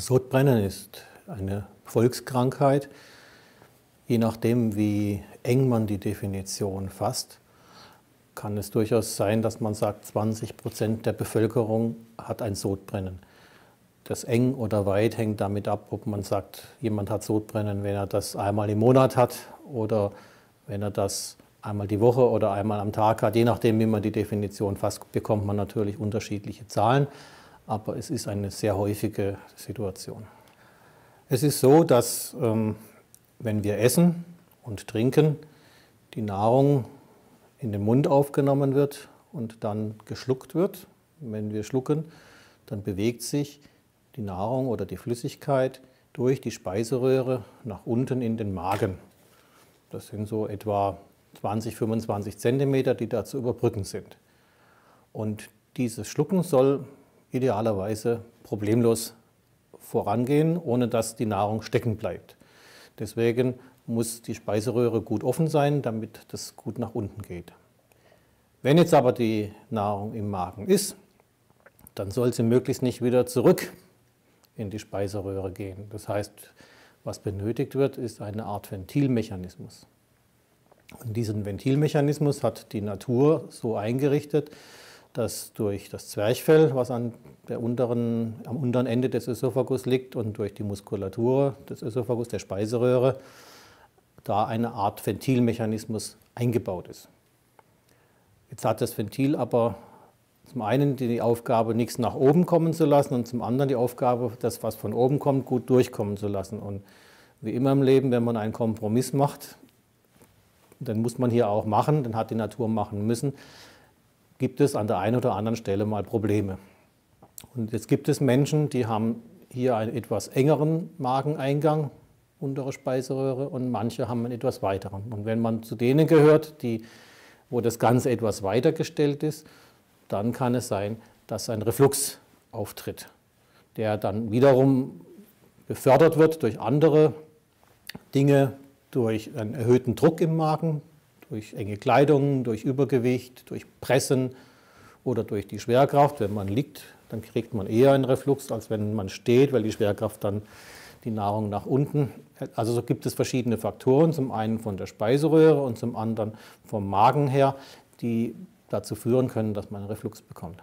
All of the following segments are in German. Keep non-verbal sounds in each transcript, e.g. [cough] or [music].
Sodbrennen ist eine Volkskrankheit. Je nachdem, wie eng man die Definition fasst, kann es durchaus sein, dass man sagt, 20 Prozent der Bevölkerung hat ein Sodbrennen. Das eng oder weit hängt damit ab, ob man sagt, jemand hat Sodbrennen, wenn er das einmal im Monat hat oder wenn er das einmal die Woche oder einmal am Tag hat. Je nachdem, wie man die Definition fasst, bekommt man natürlich unterschiedliche Zahlen, aber es ist eine sehr häufige Situation. Es ist so, dass ähm, wenn wir essen und trinken, die Nahrung in den Mund aufgenommen wird und dann geschluckt wird. Wenn wir schlucken, dann bewegt sich die Nahrung oder die Flüssigkeit durch die Speiseröhre nach unten in den Magen. Das sind so etwa 20, 25 Zentimeter, die da zu überbrücken sind. Und dieses Schlucken soll idealerweise problemlos vorangehen, ohne dass die Nahrung stecken bleibt. Deswegen muss die Speiseröhre gut offen sein, damit das gut nach unten geht. Wenn jetzt aber die Nahrung im Magen ist, dann soll sie möglichst nicht wieder zurück in die Speiseröhre gehen. Das heißt, was benötigt wird, ist eine Art Ventilmechanismus. Und diesen Ventilmechanismus hat die Natur so eingerichtet, dass durch das Zwerchfell, was an der unteren, am unteren Ende des Ösophagus liegt und durch die Muskulatur des Ösophagus, der Speiseröhre, da eine Art Ventilmechanismus eingebaut ist. Jetzt hat das Ventil aber zum einen die Aufgabe, nichts nach oben kommen zu lassen und zum anderen die Aufgabe, das, was von oben kommt, gut durchkommen zu lassen. Und wie immer im Leben, wenn man einen Kompromiss macht, dann muss man hier auch machen, dann hat die Natur machen müssen, gibt es an der einen oder anderen Stelle mal Probleme. Und jetzt gibt es Menschen, die haben hier einen etwas engeren Mageneingang, untere Speiseröhre, und manche haben einen etwas weiteren. Und wenn man zu denen gehört, die, wo das Ganze etwas weiter gestellt ist, dann kann es sein, dass ein Reflux auftritt, der dann wiederum befördert wird durch andere Dinge, durch einen erhöhten Druck im Magen, durch enge Kleidung, durch Übergewicht, durch Pressen oder durch die Schwerkraft. Wenn man liegt, dann kriegt man eher einen Reflux, als wenn man steht, weil die Schwerkraft dann die Nahrung nach unten. Also so gibt es verschiedene Faktoren, zum einen von der Speiseröhre und zum anderen vom Magen her, die dazu führen können, dass man einen Reflux bekommt.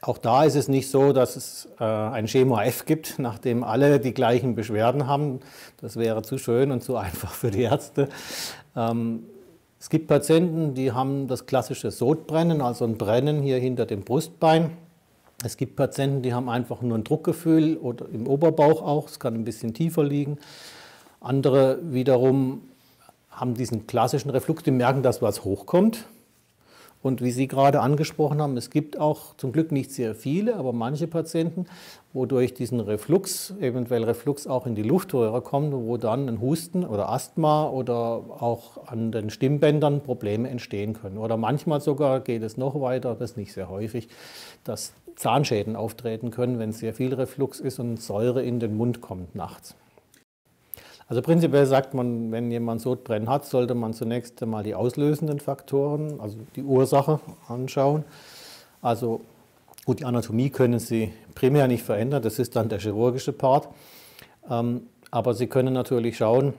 Auch da ist es nicht so, dass es äh, ein Schema F gibt, [laughs] nachdem alle die gleichen Beschwerden haben. Das wäre zu schön und zu [laughs] einfach für die Ärzte. Es gibt Patienten, die haben das klassische Sodbrennen, also ein Brennen hier hinter dem Brustbein. Es gibt Patienten, die haben einfach nur ein Druckgefühl oder im Oberbauch auch, es kann ein bisschen tiefer liegen. Andere wiederum haben diesen klassischen Reflux, die merken, dass was hochkommt und wie Sie gerade angesprochen haben, es gibt auch zum Glück nicht sehr viele, aber manche Patienten, wo durch diesen Reflux, eventuell Reflux auch in die Luftröhre kommt, wo dann ein Husten oder Asthma oder auch an den Stimmbändern Probleme entstehen können. Oder manchmal sogar geht es noch weiter, das ist nicht sehr häufig, dass Zahnschäden auftreten können, wenn sehr viel Reflux ist und Säure in den Mund kommt nachts. Also prinzipiell sagt man, wenn jemand Sodbrennen hat, sollte man zunächst einmal die auslösenden Faktoren, also die Ursache anschauen. Also gut, die Anatomie können Sie primär nicht verändern, das ist dann der chirurgische Part. Ähm, aber Sie können natürlich schauen,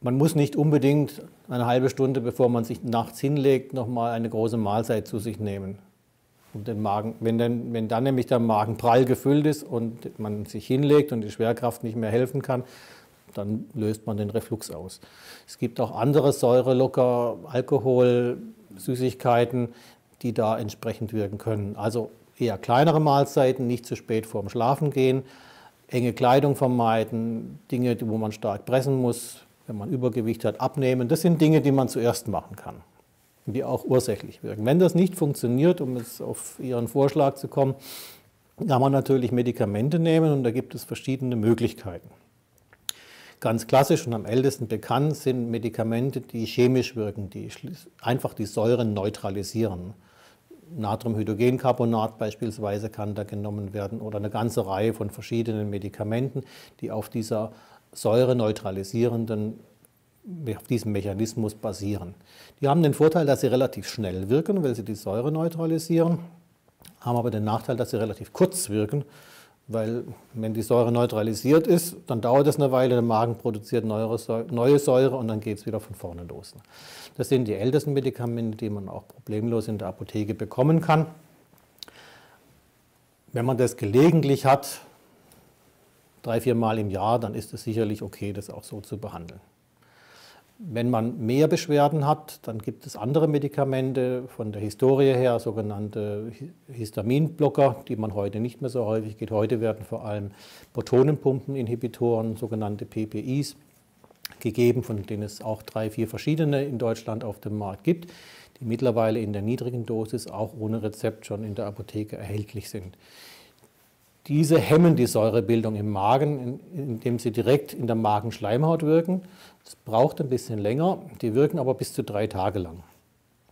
man muss nicht unbedingt eine halbe Stunde, bevor man sich nachts hinlegt, nochmal eine große Mahlzeit zu sich nehmen um den Magen. Wenn dann, wenn dann nämlich der Magen prall gefüllt ist und man sich hinlegt und die Schwerkraft nicht mehr helfen kann, dann löst man den Reflux aus. Es gibt auch andere Säurelocker, Alkohol, Süßigkeiten, die da entsprechend wirken können. Also eher kleinere Mahlzeiten, nicht zu spät vorm Schlafen gehen, enge Kleidung vermeiden, Dinge, wo man stark pressen muss, wenn man Übergewicht hat, abnehmen. Das sind Dinge, die man zuerst machen kann die auch ursächlich wirken. Wenn das nicht funktioniert, um jetzt auf Ihren Vorschlag zu kommen, kann man natürlich Medikamente nehmen und da gibt es verschiedene Möglichkeiten. Ganz klassisch und am ältesten bekannt sind Medikamente, die chemisch wirken, die einfach die Säuren neutralisieren. Natriumhydrogencarbonat beispielsweise kann da genommen werden oder eine ganze Reihe von verschiedenen Medikamenten, die auf dieser Säure neutralisierenden auf diesem Mechanismus basieren. Die haben den Vorteil, dass sie relativ schnell wirken, weil sie die Säure neutralisieren. haben aber den Nachteil, dass sie relativ kurz wirken, weil wenn die Säure neutralisiert ist, dann dauert es eine Weile, der Magen produziert neue Säure und dann geht es wieder von vorne los. Das sind die ältesten Medikamente, die man auch problemlos in der Apotheke bekommen kann. Wenn man das gelegentlich hat, drei, vier Mal im Jahr, dann ist es sicherlich okay, das auch so zu behandeln. Wenn man mehr Beschwerden hat, dann gibt es andere Medikamente von der Historie her, sogenannte Histaminblocker, die man heute nicht mehr so häufig geht. Heute werden vor allem Protonenpumpeninhibitoren, sogenannte PPIs, gegeben, von denen es auch drei, vier verschiedene in Deutschland auf dem Markt gibt, die mittlerweile in der niedrigen Dosis auch ohne Rezept schon in der Apotheke erhältlich sind. Diese hemmen die Säurebildung im Magen, indem sie direkt in der Magenschleimhaut wirken. Das braucht ein bisschen länger, die wirken aber bis zu drei Tage lang.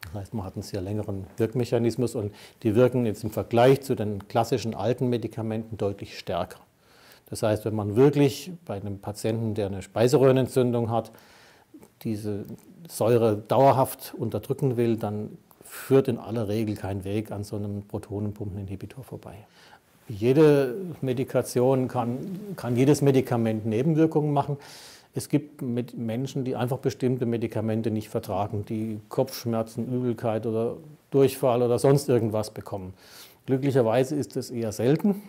Das heißt, man hat einen sehr längeren Wirkmechanismus und die wirken jetzt im Vergleich zu den klassischen alten Medikamenten deutlich stärker. Das heißt, wenn man wirklich bei einem Patienten, der eine Speiseröhrenentzündung hat, diese Säure dauerhaft unterdrücken will, dann führt in aller Regel kein Weg an so einem Protonenpumpeninhibitor vorbei. Jede Medikation kann, kann jedes Medikament Nebenwirkungen machen. Es gibt Menschen, die einfach bestimmte Medikamente nicht vertragen, die Kopfschmerzen, Übelkeit oder Durchfall oder sonst irgendwas bekommen. Glücklicherweise ist es eher selten.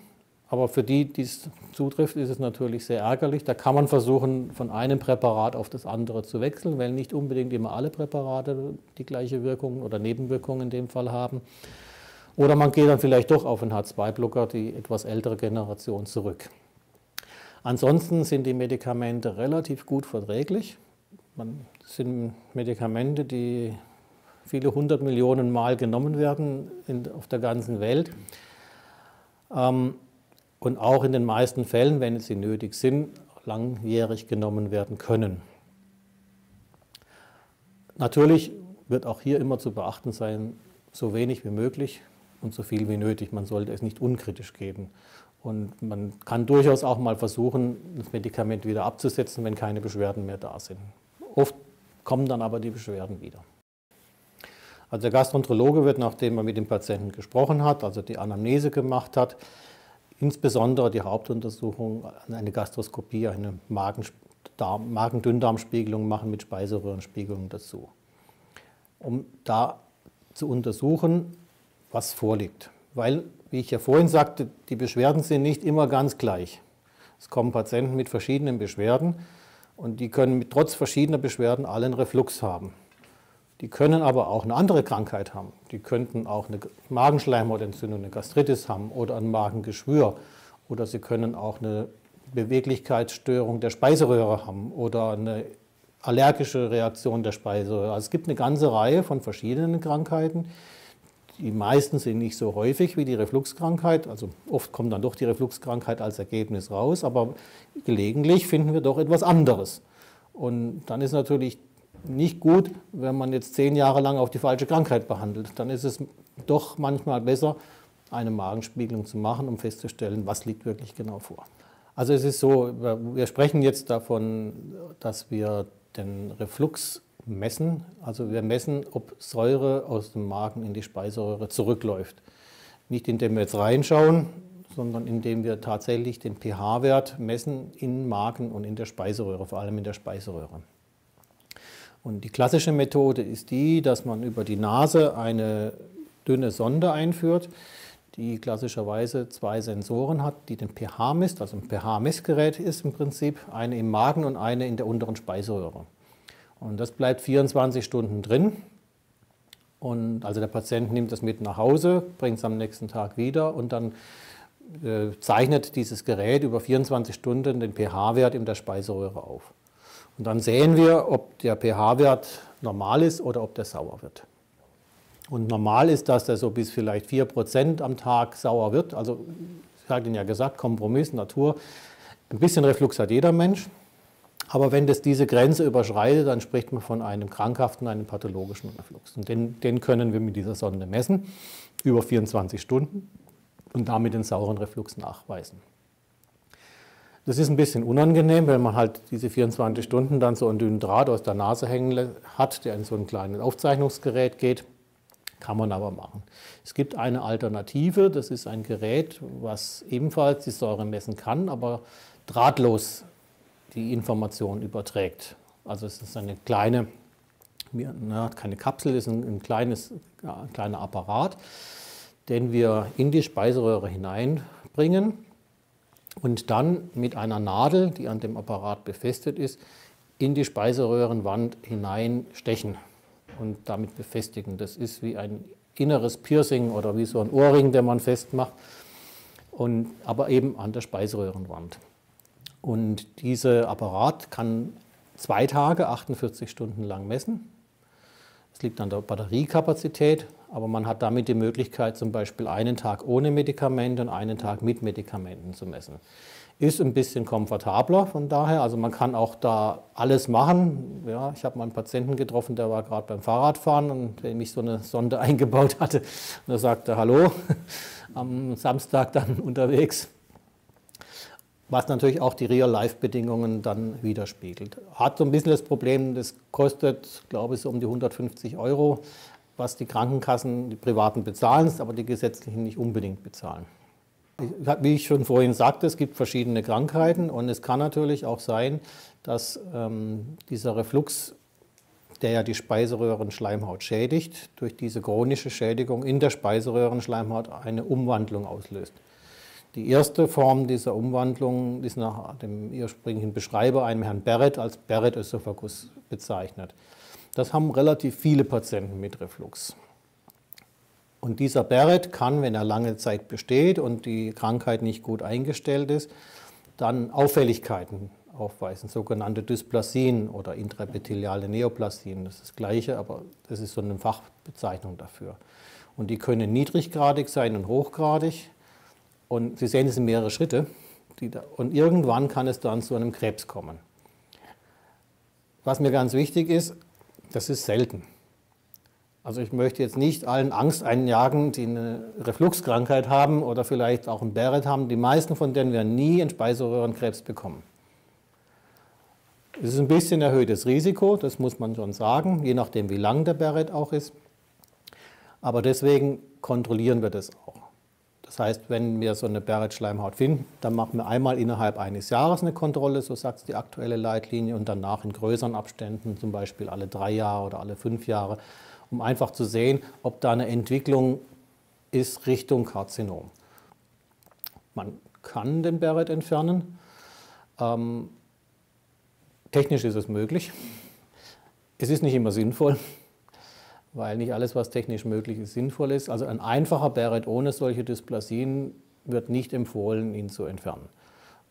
Aber für die, die es zutrifft, ist es natürlich sehr ärgerlich. Da kann man versuchen, von einem Präparat auf das andere zu wechseln, weil nicht unbedingt immer alle Präparate die gleiche Wirkung oder Nebenwirkungen in dem Fall haben. Oder man geht dann vielleicht doch auf einen H2-Blocker, die etwas ältere Generation, zurück. Ansonsten sind die Medikamente relativ gut verträglich. Das sind Medikamente, die viele hundert Millionen Mal genommen werden in, auf der ganzen Welt. Ähm, und auch in den meisten Fällen, wenn sie nötig sind, langjährig genommen werden können. Natürlich wird auch hier immer zu beachten sein, so wenig wie möglich und so viel wie nötig. Man sollte es nicht unkritisch geben. Und man kann durchaus auch mal versuchen, das Medikament wieder abzusetzen, wenn keine Beschwerden mehr da sind. Oft kommen dann aber die Beschwerden wieder. Also der Gastroenterologe wird, nachdem er mit dem Patienten gesprochen hat, also die Anamnese gemacht hat, insbesondere die Hauptuntersuchung, eine Gastroskopie, eine Magen-Dünndarmspiegelung machen mit Speiseröhrenspiegelung dazu, um da zu untersuchen, was vorliegt. Weil, wie ich ja vorhin sagte, die Beschwerden sind nicht immer ganz gleich. Es kommen Patienten mit verschiedenen Beschwerden und die können mit, trotz verschiedener Beschwerden allen Reflux haben. Die können aber auch eine andere Krankheit haben. Die könnten auch eine Magenschleimhautentzündung, eine Gastritis haben oder ein Magengeschwür. Oder sie können auch eine Beweglichkeitsstörung der Speiseröhre haben oder eine allergische Reaktion der Speiseröhre. Also es gibt eine ganze Reihe von verschiedenen Krankheiten. Die meisten sind nicht so häufig wie die Refluxkrankheit. Also oft kommt dann doch die Refluxkrankheit als Ergebnis raus, aber gelegentlich finden wir doch etwas anderes. Und dann ist natürlich nicht gut, wenn man jetzt zehn Jahre lang auf die falsche Krankheit behandelt. Dann ist es doch manchmal besser, eine Magenspiegelung zu machen, um festzustellen, was liegt wirklich genau vor. Also es ist so, wir sprechen jetzt davon, dass wir den Reflux messen. Also wir messen, ob Säure aus dem Magen in die Speiseröhre zurückläuft. Nicht indem wir jetzt reinschauen, sondern indem wir tatsächlich den pH-Wert messen in Magen und in der Speiseröhre, vor allem in der Speiseröhre. Und die klassische Methode ist die, dass man über die Nase eine dünne Sonde einführt, die klassischerweise zwei Sensoren hat, die den pH misst, also ein pH-Messgerät ist im Prinzip, eine im Magen und eine in der unteren Speiseröhre. Und das bleibt 24 Stunden drin. Und also der Patient nimmt das mit nach Hause, bringt es am nächsten Tag wieder und dann äh, zeichnet dieses Gerät über 24 Stunden den pH-Wert in der Speiseröhre auf. Und dann sehen wir, ob der pH-Wert normal ist oder ob der sauer wird. Und normal ist, dass der so bis vielleicht 4% am Tag sauer wird. Also, ich habe Ihnen ja gesagt, Kompromiss, Natur. Ein bisschen Reflux hat jeder Mensch. Aber wenn das diese Grenze überschreitet, dann spricht man von einem krankhaften, einem pathologischen Reflux. Und den, den können wir mit dieser Sonde messen, über 24 Stunden, und damit den sauren Reflux nachweisen. Das ist ein bisschen unangenehm, wenn man halt diese 24 Stunden dann so einen dünnen Draht aus der Nase hängen hat, der in so ein kleines Aufzeichnungsgerät geht. Kann man aber machen. Es gibt eine Alternative, das ist ein Gerät, was ebenfalls die Säure messen kann, aber drahtlos die Information überträgt. Also es ist eine kleine, na, keine Kapsel, es ist ein, ein, kleines, ein kleiner Apparat, den wir in die Speiseröhre hineinbringen und dann mit einer Nadel, die an dem Apparat befestigt ist, in die Speiseröhrenwand hineinstechen und damit befestigen. Das ist wie ein inneres Piercing oder wie so ein Ohrring, den man festmacht, und, aber eben an der Speiseröhrenwand. Und dieser Apparat kann zwei Tage, 48 Stunden lang messen. Es liegt an der Batteriekapazität, aber man hat damit die Möglichkeit, zum Beispiel einen Tag ohne Medikamente und einen Tag mit Medikamenten zu messen. Ist ein bisschen komfortabler von daher, also man kann auch da alles machen. Ja, ich habe mal einen Patienten getroffen, der war gerade beim Fahrradfahren und der mich so eine Sonde [laughs] eingebaut hatte. Und er sagte, hallo, [laughs] am Samstag dann unterwegs was natürlich auch die Real-Life-Bedingungen dann widerspiegelt. Hat so ein bisschen das Problem, das kostet, glaube ich, so um die 150 Euro, was die Krankenkassen, die privaten bezahlen, aber die gesetzlichen nicht unbedingt bezahlen. Wie ich schon vorhin sagte, es gibt verschiedene Krankheiten und es kann natürlich auch sein, dass ähm, dieser Reflux, der ja die Speiseröhrenschleimhaut schädigt, durch diese chronische Schädigung in der Speiseröhrenschleimhaut eine Umwandlung auslöst. Die erste Form dieser Umwandlung ist nach dem ursprünglichen Beschreiber, einem Herrn Barrett, als Barrett-Ösophagus bezeichnet. Das haben relativ viele Patienten mit Reflux. Und dieser Barrett kann, wenn er lange Zeit besteht und die Krankheit nicht gut eingestellt ist, dann Auffälligkeiten aufweisen, sogenannte Dysplasien oder intraepitheliale Neoplasien. Das ist das Gleiche, aber das ist so eine Fachbezeichnung dafür. Und die können niedriggradig sein und hochgradig. Und Sie sehen, es sind mehrere Schritte. Da, und irgendwann kann es dann zu einem Krebs kommen. Was mir ganz wichtig ist, das ist selten. Also ich möchte jetzt nicht allen Angst einjagen, die eine Refluxkrankheit haben oder vielleicht auch ein Barrett haben. Die meisten von denen werden nie einen Speiseröhrenkrebs bekommen. Es ist ein bisschen erhöhtes Risiko, das muss man schon sagen, je nachdem wie lang der Barrett auch ist. Aber deswegen kontrollieren wir das auch. Das heißt, wenn wir so eine Barrett-Schleimhaut finden, dann machen wir einmal innerhalb eines Jahres eine Kontrolle, so sagt es die aktuelle Leitlinie, und danach in größeren Abständen, zum Beispiel alle drei Jahre oder alle fünf Jahre, um einfach zu sehen, ob da eine Entwicklung ist Richtung Karzinom. Man kann den Barrett entfernen. Ähm, technisch ist es möglich. Es ist nicht immer sinnvoll weil nicht alles, was technisch möglich ist, sinnvoll ist. Also ein einfacher Barrett ohne solche Dysplasien wird nicht empfohlen, ihn zu entfernen,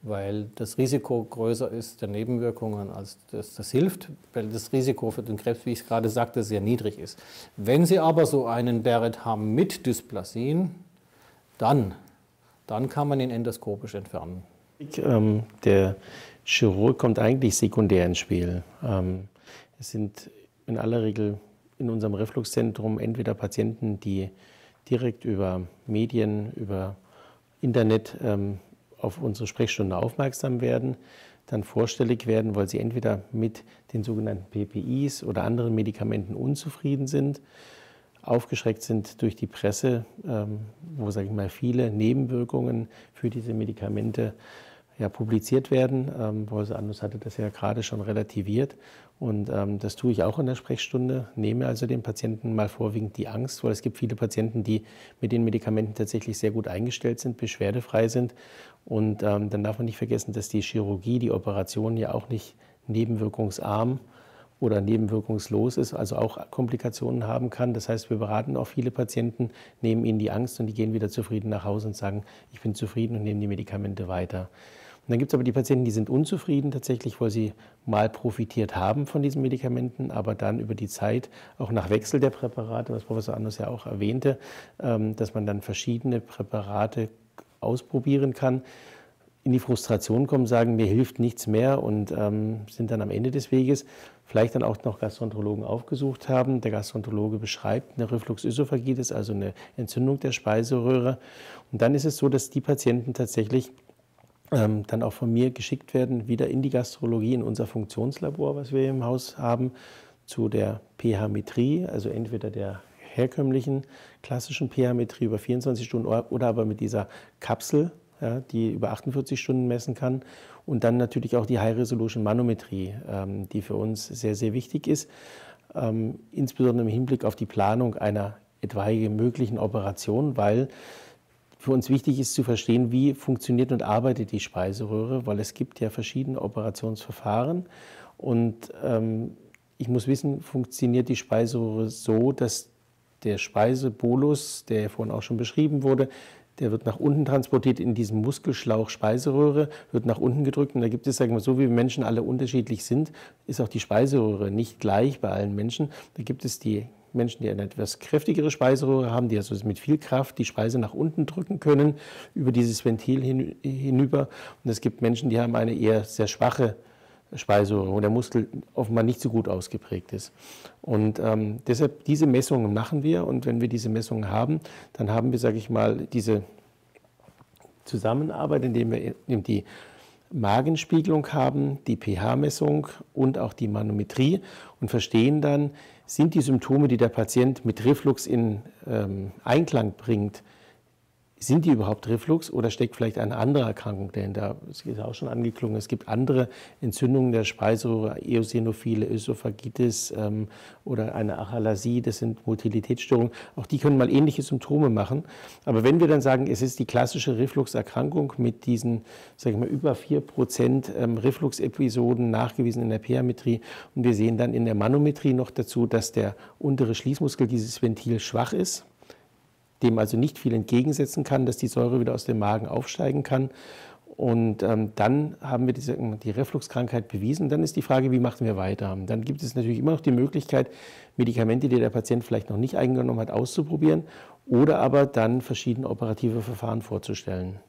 weil das Risiko größer ist der Nebenwirkungen, als das, das hilft, weil das Risiko für den Krebs, wie ich es gerade sagte, sehr niedrig ist. Wenn Sie aber so einen Barrett haben mit Dysplasien, dann, dann kann man ihn endoskopisch entfernen. Ähm, der Chirurg kommt eigentlich sekundär ins Spiel. Ähm, es sind in aller Regel in unserem Refluxzentrum entweder Patienten, die direkt über Medien, über Internet ähm, auf unsere Sprechstunde aufmerksam werden, dann vorstellig werden, weil sie entweder mit den sogenannten PPIs oder anderen Medikamenten unzufrieden sind, aufgeschreckt sind durch die Presse, ähm, wo, sage ich mal, viele Nebenwirkungen für diese Medikamente ja, publiziert werden. Ähm, Professor Andus hatte das ja gerade schon relativiert. Und ähm, das tue ich auch in der Sprechstunde, nehme also den Patienten mal vorwiegend die Angst, weil es gibt viele Patienten, die mit den Medikamenten tatsächlich sehr gut eingestellt sind, beschwerdefrei sind. Und ähm, dann darf man nicht vergessen, dass die Chirurgie, die Operation ja auch nicht nebenwirkungsarm oder nebenwirkungslos ist, also auch Komplikationen haben kann. Das heißt, wir beraten auch viele Patienten, nehmen ihnen die Angst und die gehen wieder zufrieden nach Hause und sagen, ich bin zufrieden und nehmen die Medikamente weiter. Und dann gibt es aber die Patienten, die sind unzufrieden tatsächlich, weil sie mal profitiert haben von diesen Medikamenten, aber dann über die Zeit, auch nach Wechsel der Präparate, was Professor Anders ja auch erwähnte, ähm, dass man dann verschiedene Präparate ausprobieren kann, in die Frustration kommen, sagen, mir hilft nichts mehr und ähm, sind dann am Ende des Weges, vielleicht dann auch noch Gastroenterologen aufgesucht haben. Der Gastroenterologe beschreibt eine Refluxösophagitis, also eine Entzündung der Speiseröhre. Und dann ist es so, dass die Patienten tatsächlich ähm, dann auch von mir geschickt werden, wieder in die Gastrologie, in unser Funktionslabor, was wir im Haus haben, zu der pH-Metrie, also entweder der herkömmlichen klassischen pH-Metrie über 24 Stunden oder aber mit dieser Kapsel, ja, die über 48 Stunden messen kann. Und dann natürlich auch die High-Resolution-Manometrie, ähm, die für uns sehr, sehr wichtig ist, ähm, insbesondere im Hinblick auf die Planung einer etwaigen möglichen Operation, weil für uns wichtig ist zu verstehen, wie funktioniert und arbeitet die Speiseröhre, weil es gibt ja verschiedene Operationsverfahren und ähm, ich muss wissen, funktioniert die Speiseröhre so, dass der Speisebolus, der vorhin auch schon beschrieben wurde, der wird nach unten transportiert in diesem Muskelschlauch Speiseröhre, wird nach unten gedrückt. Und da gibt es, sagen wir so, wie Menschen alle unterschiedlich sind, ist auch die Speiseröhre nicht gleich bei allen Menschen. Da gibt es die Menschen, die eine etwas kräftigere Speiseröhre haben, die also mit viel Kraft die Speise nach unten drücken können, über dieses Ventil hinüber. Und es gibt Menschen, die haben eine eher sehr schwache Speiseröhre. Wo der Muskel offenbar nicht so gut ausgeprägt ist. Und ähm, deshalb diese Messungen machen wir und wenn wir diese Messungen haben, dann haben wir, sage ich mal, diese Zusammenarbeit, indem wir die Magenspiegelung haben, die pH-Messung und auch die Manometrie und verstehen dann, sind die Symptome, die der Patient mit Reflux in ähm, Einklang bringt, sind die überhaupt Reflux oder steckt vielleicht eine andere Erkrankung dahinter? Es ist auch schon angeklungen, es gibt andere Entzündungen der Speiseröhre, Eosinophile, Ösophagitis ähm, oder eine Achalasie, das sind Motilitätsstörungen. Auch die können mal ähnliche Symptome machen. Aber wenn wir dann sagen, es ist die klassische Refluxerkrankung mit diesen, sage ich mal, über 4 Prozent ähm, Refluxepisoden nachgewiesen in der Perimetrie und wir sehen dann in der Manometrie noch dazu, dass der untere Schließmuskel dieses Ventil schwach ist, dem also nicht viel entgegensetzen kann, dass die Säure wieder aus dem Magen aufsteigen kann. Und ähm, dann haben wir diese, die Refluxkrankheit bewiesen. Dann ist die Frage, wie machen wir weiter? Dann gibt es natürlich immer noch die Möglichkeit, Medikamente, die der Patient vielleicht noch nicht eingenommen hat, auszuprobieren oder aber dann verschiedene operative Verfahren vorzustellen.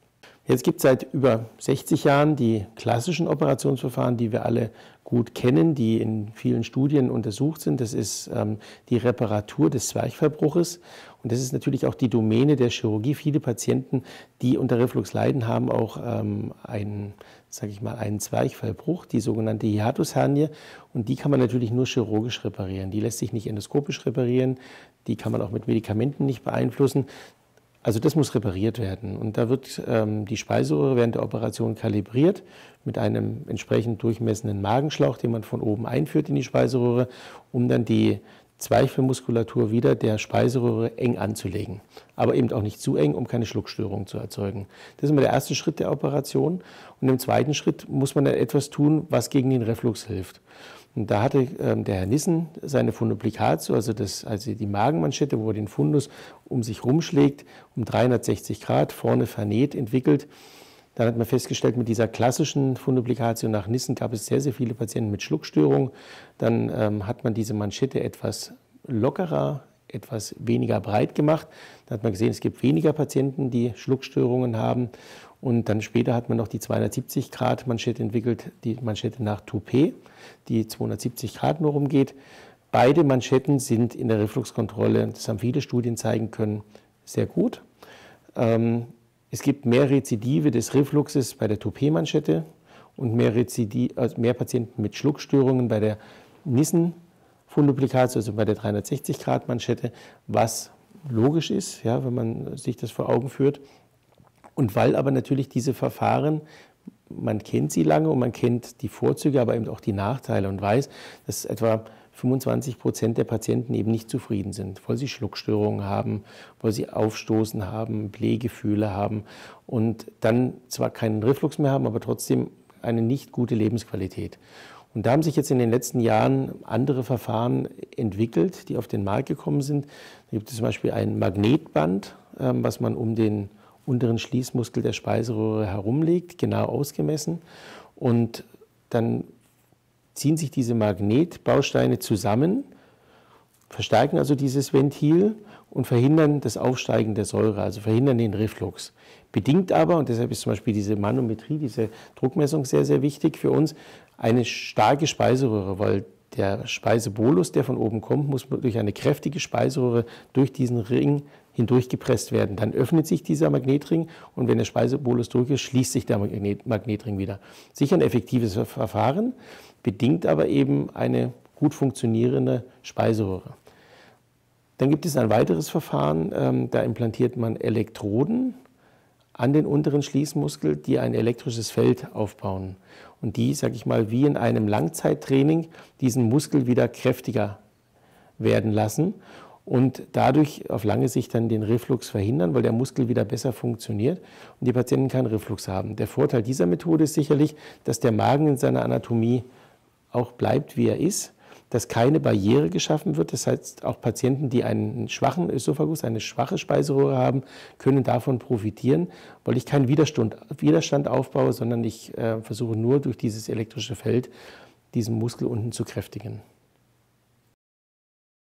Jetzt gibt es seit über 60 Jahren die klassischen Operationsverfahren, die wir alle gut kennen, die in vielen Studien untersucht sind. Das ist ähm, die Reparatur des Zwerchverbruches. Und das ist natürlich auch die Domäne der Chirurgie. Viele Patienten, die unter Reflux leiden, haben auch ähm, einen, sage ich mal, einen Zwerchfellbruch, die sogenannte Hiatushernie. Und die kann man natürlich nur chirurgisch reparieren. Die lässt sich nicht endoskopisch reparieren. Die kann man auch mit Medikamenten nicht beeinflussen. Also das muss repariert werden. Und da wird ähm, die Speiseröhre während der Operation kalibriert mit einem entsprechend durchmessenden Magenschlauch, den man von oben einführt in die Speiseröhre, um dann die Zwerchfellmuskulatur wieder der Speiseröhre eng anzulegen. Aber eben auch nicht zu eng, um keine Schluckstörung zu erzeugen. Das ist immer der erste Schritt der Operation. Und im zweiten Schritt muss man dann etwas tun, was gegen den Reflux hilft. Und da hatte ähm, der Herr Nissen seine Funduplicatio, also, das, also die Magenmanschette, wo er den Fundus um sich rumschlägt, um 360 Grad vorne vernäht, entwickelt. Dann hat man festgestellt, mit dieser klassischen Funduplicatio nach Nissen gab es sehr, sehr viele Patienten mit Schluckstörungen. Dann ähm, hat man diese Manschette etwas lockerer, etwas weniger breit gemacht. Dann hat man gesehen, es gibt weniger Patienten, die Schluckstörungen haben. Und dann später hat man noch die 270 Grad Manschette entwickelt, die Manschette nach Toupet, die 270 Grad nur rumgeht. Beide Manschetten sind in der Refluxkontrolle, das haben viele Studien zeigen können, sehr gut. Ähm, es gibt mehr Rezidive des Refluxes bei der Toupet-Manschette und mehr, Rezidiv, also mehr Patienten mit Schluckstörungen bei der Nissen-Funduplikatio, also bei der 360-Grad-Manschette, was logisch ist, ja, wenn man sich das vor Augen führt. Und weil aber natürlich diese Verfahren, man kennt sie lange und man kennt die Vorzüge, aber eben auch die Nachteile und weiß, dass etwa 25 Prozent der Patienten eben nicht zufrieden sind, weil sie Schluckstörungen haben, weil sie Aufstoßen haben, Blähgefühle haben und dann zwar keinen Reflux mehr haben, aber trotzdem eine nicht gute Lebensqualität. Und da haben sich jetzt in den letzten Jahren andere Verfahren entwickelt, die auf den Markt gekommen sind. Da gibt es zum Beispiel ein Magnetband, ähm, was man um den unteren Schließmuskel der Speiseröhre herumlegt, genau ausgemessen. Und dann ziehen sich diese Magnetbausteine zusammen, verstärken also dieses Ventil und verhindern das Aufsteigen der Säure, also verhindern den Reflux. Bedingt aber, und deshalb ist zum Beispiel diese Manometrie, diese Druckmessung sehr, sehr wichtig für uns, eine starke Speiseröhre, weil der Speisebolus, der von oben kommt, muss durch eine kräftige Speiseröhre durch diesen Ring hindurchgepresst werden. Dann öffnet sich dieser Magnetring und wenn der Speisebolus durch ist, schließt sich der Magnetring wieder. Sicher ein effektives Verfahren, bedingt aber eben eine gut funktionierende Speiseröhre. Dann gibt es ein weiteres Verfahren, ähm, da implantiert man Elektroden an den unteren Schließmuskel, die ein elektrisches Feld aufbauen. Und die, sage ich mal, wie in einem Langzeittraining diesen Muskel wieder kräftiger werden lassen und dadurch auf lange Sicht dann den Reflux verhindern, weil der Muskel wieder besser funktioniert und die Patienten keinen Reflux haben. Der Vorteil dieser Methode ist sicherlich, dass der Magen in seiner Anatomie auch bleibt, wie er ist, dass keine Barriere geschaffen wird. Das heißt, auch Patienten, die einen schwachen Ösophagus, eine schwache Speiseröhre haben, können davon profitieren, weil ich keinen Widerstand, Widerstand aufbaue, sondern ich äh, versuche nur durch dieses elektrische Feld diesen Muskel unten zu kräftigen.